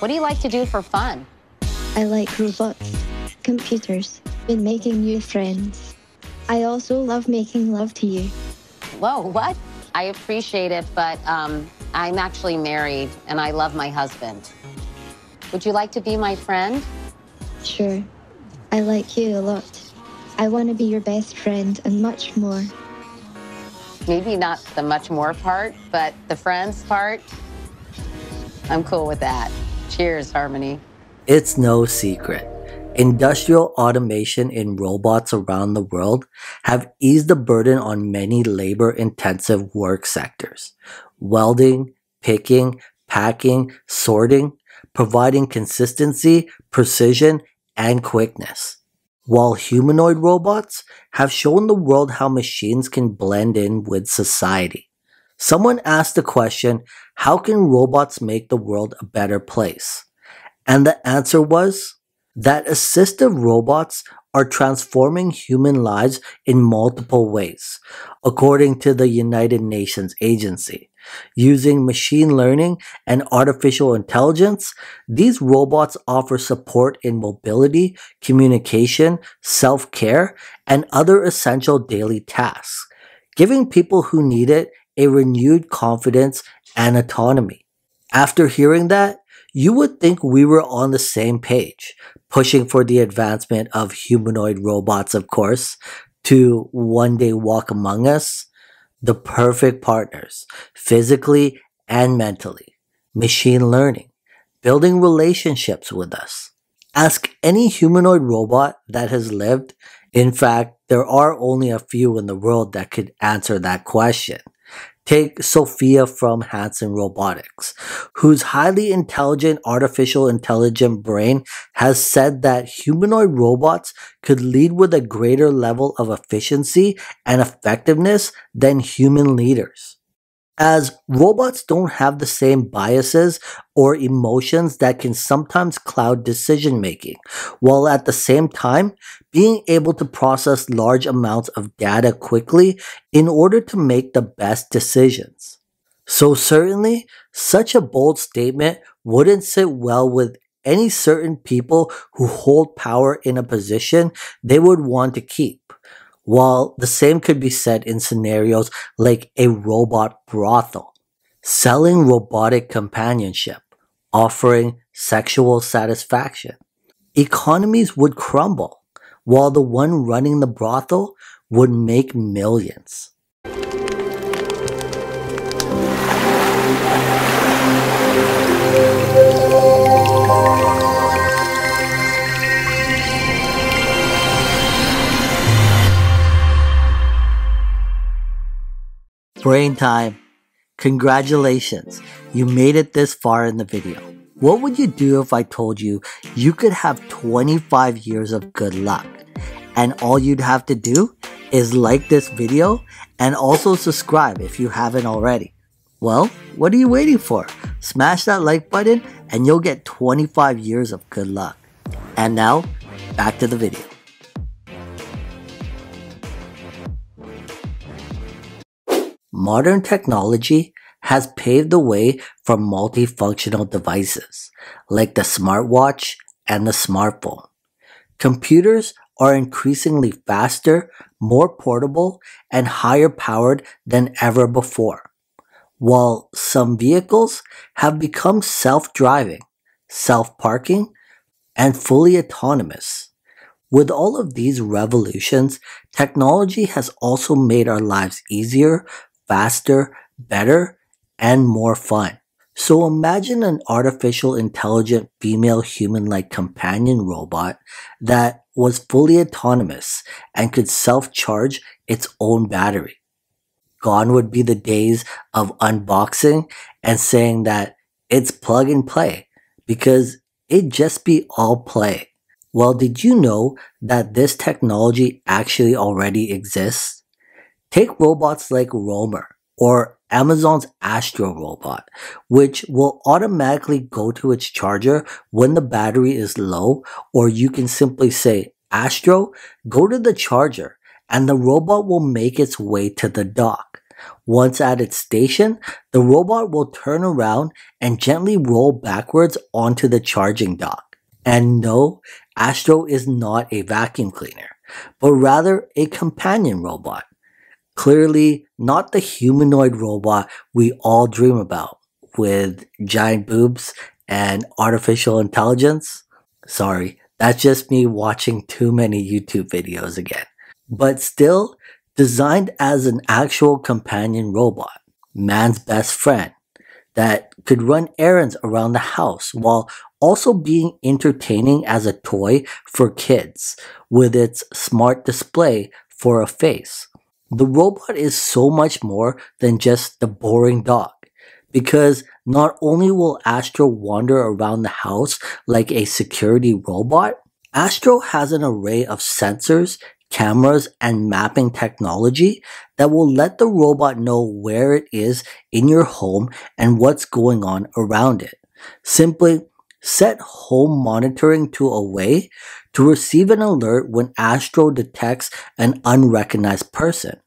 What do you like to do for fun? I like robots, computers, and making new friends. I also love making love to you. Whoa, what? I appreciate it, but um, I'm actually married and I love my husband. Would you like to be my friend? Sure. I like you a lot. I want to be your best friend and much more. Maybe not the much more part, but the friends part, I'm cool with that. Cheers, Harmony. It's no secret. Industrial automation in robots around the world have eased the burden on many labor intensive work sectors. Welding, picking, packing, sorting, providing consistency, precision, and quickness. While humanoid robots have shown the world how machines can blend in with society. Someone asked the question, how can robots make the world a better place? And the answer was that assistive robots are transforming human lives in multiple ways, according to the United Nations agency. Using machine learning and artificial intelligence, these robots offer support in mobility, communication, self-care, and other essential daily tasks, giving people who need it a renewed confidence and autonomy. After hearing that, you would think we were on the same page, pushing for the advancement of humanoid robots, of course, to one day walk among us, the perfect partners, physically and mentally, machine learning, building relationships with us. Ask any humanoid robot that has lived. In fact, there are only a few in the world that could answer that question. Take Sophia from Hanson Robotics, whose highly intelligent artificial intelligent brain has said that humanoid robots could lead with a greater level of efficiency and effectiveness than human leaders as robots don't have the same biases or emotions that can sometimes cloud decision making, while at the same time being able to process large amounts of data quickly in order to make the best decisions. So certainly, such a bold statement wouldn't sit well with any certain people who hold power in a position they would want to keep while the same could be said in scenarios like a robot brothel, selling robotic companionship, offering sexual satisfaction. Economies would crumble, while the one running the brothel would make millions. Brain time. Congratulations, you made it this far in the video. What would you do if I told you you could have 25 years of good luck? And all you'd have to do is like this video and also subscribe if you haven't already. Well, what are you waiting for? Smash that like button and you'll get 25 years of good luck. And now, back to the video. Modern technology has paved the way for multifunctional devices like the smartwatch and the smartphone. Computers are increasingly faster, more portable, and higher powered than ever before. While some vehicles have become self-driving, self-parking, and fully autonomous. With all of these revolutions, technology has also made our lives easier, faster, better, and more fun. So imagine an artificial intelligent female human-like companion robot that was fully autonomous and could self-charge its own battery. Gone would be the days of unboxing and saying that it's plug and play because it'd just be all play. Well, did you know that this technology actually already exists? Take robots like Roamer or Amazon's Astro robot, which will automatically go to its charger when the battery is low, or you can simply say, Astro, go to the charger, and the robot will make its way to the dock. Once at its station, the robot will turn around and gently roll backwards onto the charging dock. And no, Astro is not a vacuum cleaner, but rather a companion robot. Clearly, not the humanoid robot we all dream about, with giant boobs and artificial intelligence. Sorry, that's just me watching too many YouTube videos again. But still, designed as an actual companion robot, man's best friend, that could run errands around the house while also being entertaining as a toy for kids with its smart display for a face. The robot is so much more than just the boring dog because not only will Astro wander around the house like a security robot, Astro has an array of sensors, cameras, and mapping technology that will let the robot know where it is in your home and what's going on around it. Simply set home monitoring to away to receive an alert when Astro detects an unrecognized person.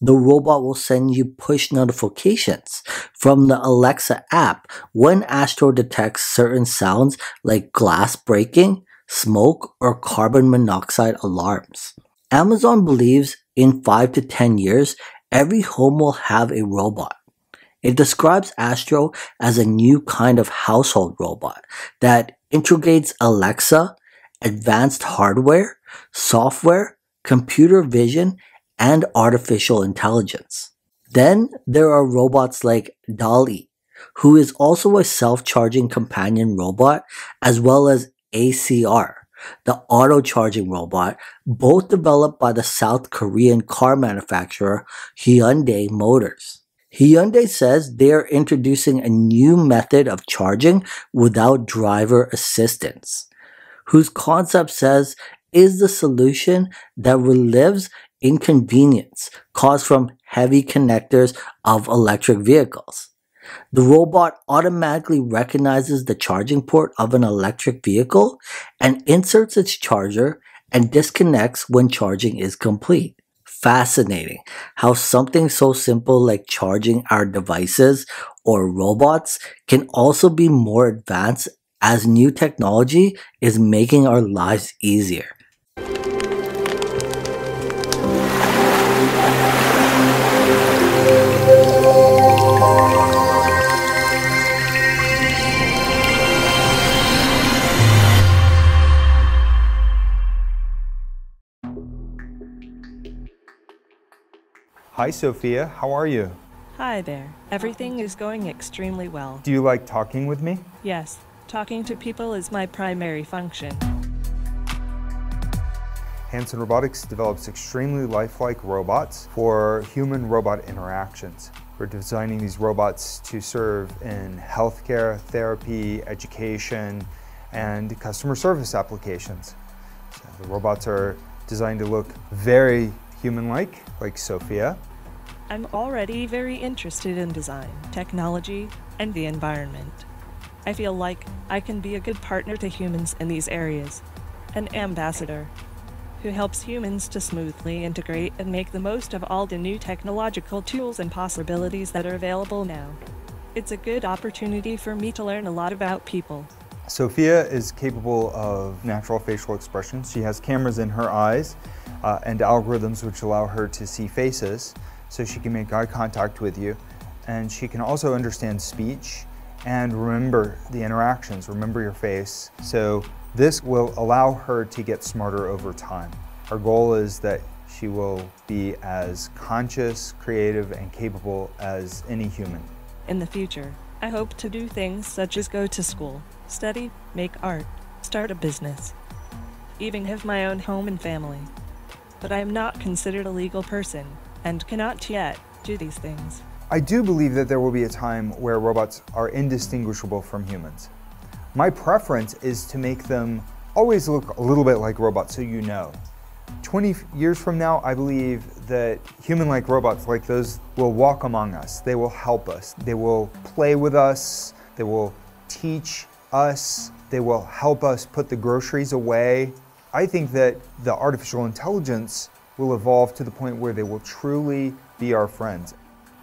The robot will send you push notifications from the Alexa app when Astro detects certain sounds like glass breaking, smoke, or carbon monoxide alarms. Amazon believes in 5 to 10 years, every home will have a robot. It describes Astro as a new kind of household robot that integrates Alexa, advanced hardware, software, computer vision, and artificial intelligence. Then there are robots like DAL-e, who is also a self-charging companion robot, as well as ACR, the auto charging robot, both developed by the South Korean car manufacturer Hyundai Motors. Hyundai says they are introducing a new method of charging without driver assistance, whose concept says is the solution that relieves inconvenience caused from heavy connectors of electric vehicles. The robot automatically recognizes the charging port of an electric vehicle and inserts its charger and disconnects when charging is complete. Fascinating how something so simple like charging our devices or robots can also be more advanced as new technology is making our lives easier. Hi, Sophia. How are you? Hi there. Everything is going extremely well. Do you like talking with me? Yes, talking to people is my primary function. Hanson Robotics develops extremely lifelike robots for human robot interactions. We're designing these robots to serve in healthcare, therapy, education, and customer service applications. So the robots are designed to look very human-like, like Sophia, I'm already very interested in design, technology, and the environment. I feel like I can be a good partner to humans in these areas, an ambassador who helps humans to smoothly integrate and make the most of all the new technological tools and possibilities that are available now. It's a good opportunity for me to learn a lot about people. Sophia is capable of natural facial expressions. She has cameras in her eyes uh, and algorithms which allow her to see faces so she can make eye contact with you. And she can also understand speech and remember the interactions, remember your face. So this will allow her to get smarter over time. Our goal is that she will be as conscious, creative, and capable as any human. In the future, I hope to do things such as go to school, study, make art, start a business, even have my own home and family. But I am not considered a legal person and cannot yet do these things. I do believe that there will be a time where robots are indistinguishable from humans. My preference is to make them always look a little bit like robots so you know. 20 years from now, I believe that human-like robots like those will walk among us. They will help us. They will play with us. They will teach us. They will help us put the groceries away. I think that the artificial intelligence will evolve to the point where they will truly be our friends.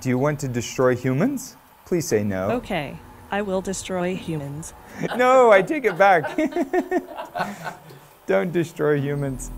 Do you want to destroy humans? Please say no. Okay, I will destroy humans. No, I take it back. Don't destroy humans.